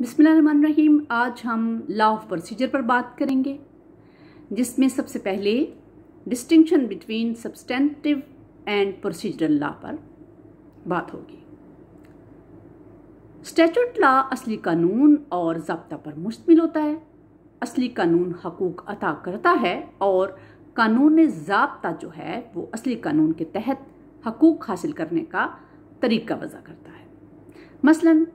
बिस्मिल्लाहिर्रहमानिर्रहीम, आज हम लॉ ऑफ़ प्रोसीजर पर बात करेंगे, जिसमें सबसे पहले distinction between substantive and procedural law पर बात होगी। स्टैचूट लॉ असली कानून और जब्ता पर मुश्तमिल होता है। असली कानून हकूक अता करता है और कानून जब्ता जो है, वो असली कानून के तहत हकूक हासिल करने का तरीका वजह करता है। मसलन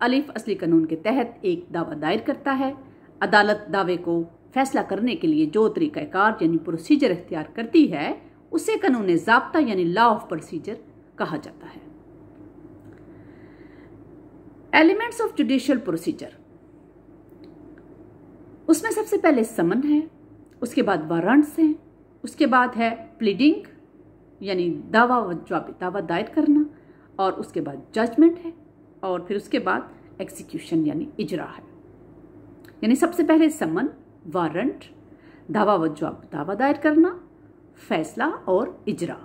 अलिफ असली कानून के तहत एक दावा दायर करता है। अदालत दावे को फैसला करने के लिए जो तरीक़ाकार, यानी प्रोसीजर इख्तियार करती है, उसे कानून जबता, यानी लॉ ऑफ़ प्रोसीजर कहा जाता है। एलिमेंट्स ऑफ़ जुडिशल प्रोसीजर उसमें सबसे पहले समन है, उसके बाद वारंट्स हैं, उसके बाद है प्लीडिंग यानी दावा जवाब दावा दायर करना, और उसके बाद जजमेंट है। और फिर उसके बाद एग्जीक्यूशन यानी इजरा है। यानी सबसे पहले समन वारंट दावा व जवाब, दावा दायर करना, फैसला और इजरा।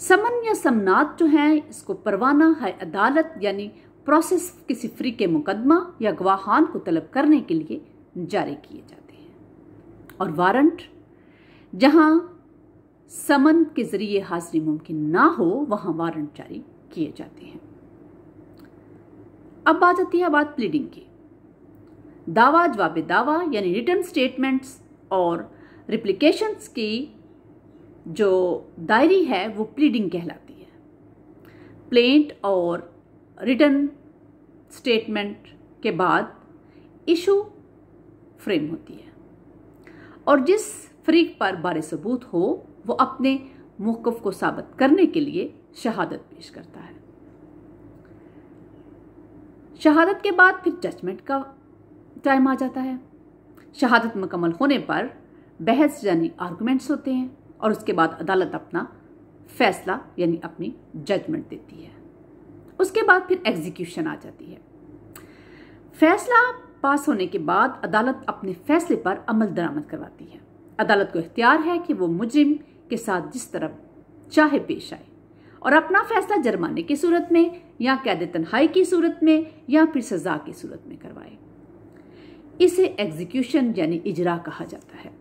समन या समनात जो है, इसको परवाना है अदालत यानी प्रोसेस किसी फ्री के मुकदमा या गवाहान को तलब करने के लिए जारी किए जाते हैं। और वारंट जहाँ समन के ज़रिए हाजिरी मुमकिन ना हो, वहाँ वारंट जारी किए जाते हैं। अब बात आती है बात प्लीडिंग की। दावा जवाब दावा यानी रिटर्न स्टेटमेंट्स और रिप्लिकेशंस की जो दायरी है वो प्लीडिंग कहलाती है। प्लेंट और रिटर्न स्टेटमेंट के बाद इशू फ्रेम होती है। और जिस फ्रीक पर बारे सबूत हो, वो अपने मौकफ को साबित करने के लिए शहादत पेश करता है। शहादत के बाद फिर जजमेंट का टाइम आ जाता है। शहादत मुकम्मल होने पर बहस यानी आर्गुमेंट्स होते हैं और उसके बाद अदालत अपना फैसला यानी अपनी जजमेंट देती है। उसके बाद फिर एग्जीक्यूशन आ जाती है। फैसला पास होने के बाद अदालत अपने फैसले पर अमल दरामद करवाती है। अदालत को इख्तियार है कि वो मुजरिम के साथ जिस तरह चाहे पेश आए। और अपना फैसला जुर्माने की सूरत में, या कैद तनहाई की सूरत में, या फिर सजा की सूरत में करवाए। इसे एग्जीक्यूशन यानी इजरा कहा जाता है।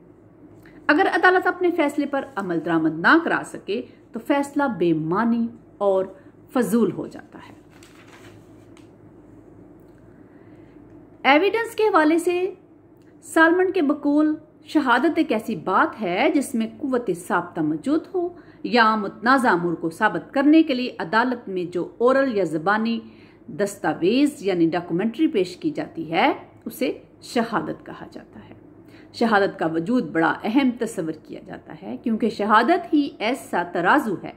अगर अदालत अपने फैसले पर अमल दरामद ना करा सके तो फैसला बेमानी और फजूल हो जाता है। एविडेंस के हवाले से सालमन के बकूल शहादत एक ऐसी बात है जिसमें कुत सबता मौजूद हो। या मुतनाज़ा अमूर को साबित करने के लिए अदालत में जो औरल या ज़बानी दस्तावेज़ यानी डॉक्यूमेंट्री पेश की जाती है, उसे शहादत कहा जाता है। शहादत का वजूद बड़ा अहम तस्वर किया जाता है, क्योंकि शहादत ही ऐसा तराजू है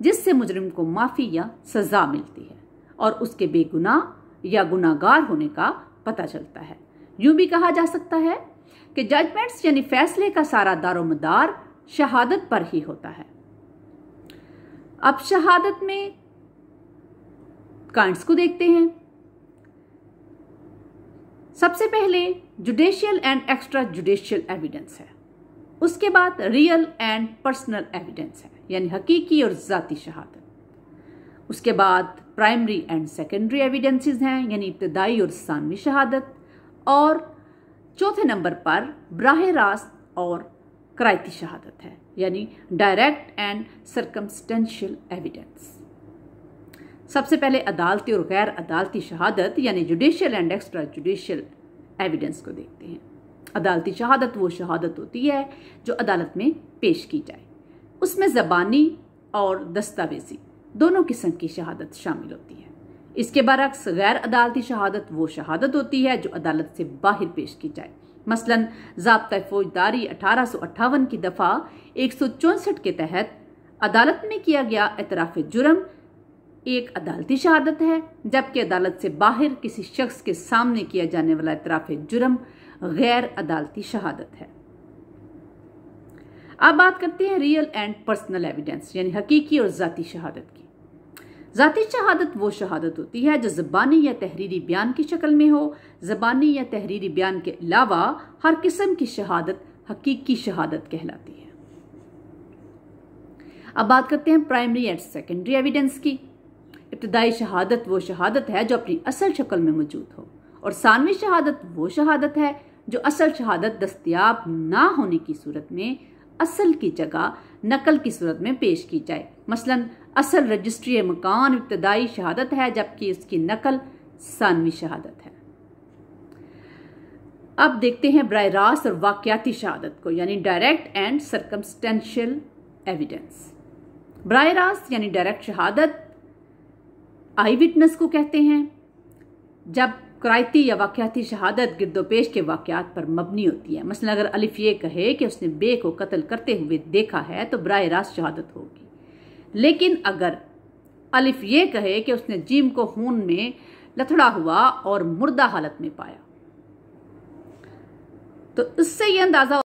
जिससे मुजरिम को माफ़ी या सज़ा मिलती है और उसके बेगुनाह या गुनागार होने का पता चलता है। यूँ भी कहा जा सकता है कि जजमेंट्स यानी फैसले का सारा दारोमदार शहादत पर ही होता है। अब शहादत में कांड्स को देखते हैं। सबसे पहले judicial and extra judicial evidence है। उसके बाद रियल एंड पर्सनल एविडेंस है, यानी हकीकी और जाती शहादत। उसके बाद प्राइमरी एंड सेकेंडरी एविडेंसेस हैं, यानी इब्तदाई और सानवी शहादत, और चौथे नंबर पर ब्राह रास्त और करायती शहादत है, यानी डायरेक्ट एंड सरकमस्टेंशियल एविडेंस सबसे पहले अदालती और गैर अदालती शहादत, यानी judicial and extra judicial evidence को देखते हैं। अदालती शहादत वो शहादत होती है जो अदालत में पेश की जाए। उसमें ज़बानी और दस्तावेजी दोनों किस्म की शहादत शामिल होती है। इसके बरक्स गैर अदालती शहादत वो शहादत होती है जो अदालत से बाहर पेश की जाए। मसलन, जबता फौजदारी अठारह सौ अट्ठावन की दफ़ा एक के तहत अदालत में किया गया एतराफ़ जुर्म एक अदालती शहादत है, जबकि अदालत से बाहर किसी शख्स के सामने किया जाने वाला इतराफ़ जुर्म गैर अदालती शहादत है। अब बात करते हैं रियल एंड पर्सनल एविडेंस, यानी हकीकी और ज़ाती शहादत की। ज़ाती शहादत वो शहादत होती है जो ज़बानी या तहरीरी बयान की शक्ल में हो। ज़बानी या तहरीरी बयान के अलावा हर किस्म की शहादत हकीकी शहादत कहलाती है। अब बात करते हैं प्राइमरी एंड सेकेंडरी एविडेंस की। इब्तदाई शहादत वो शहादत है जो अपनी असल शक्ल में मौजूद हो और सानवी शहादत वो शहादत है जो असल शहादत दस्तियाब ना होने की सूरत में असल की जगह नकल की सूरत में पेश की जाए। मसलन, असल रजिस्ट्री मकान इब्तदाई शहादत है, जबकि उसकी नकल सानवी शहादत है। अब देखते हैं बर रास्त और वाकयाती शहादत को, यानी डायरेक्ट एंड सरकमस्टेंशियल एविडेंस बर रास्त, यानी डायरेक्ट शहादत, आई विटनेस को कहते हैं, जब करायती या वाक़ाती शहादत गिरदोपेश के वाक़ात पर मबनी होती है। मसला अगर अलिफ ये कहे कि उसने बे को कत्ल करते हुए देखा है तो बर रास्त शहादत होगी। लेकिन अगर अलिफ ये कहे कि उसने जिम को खून में लथड़ा हुआ और मुर्दा हालत में पाया तो इससे यह अंदाज़ा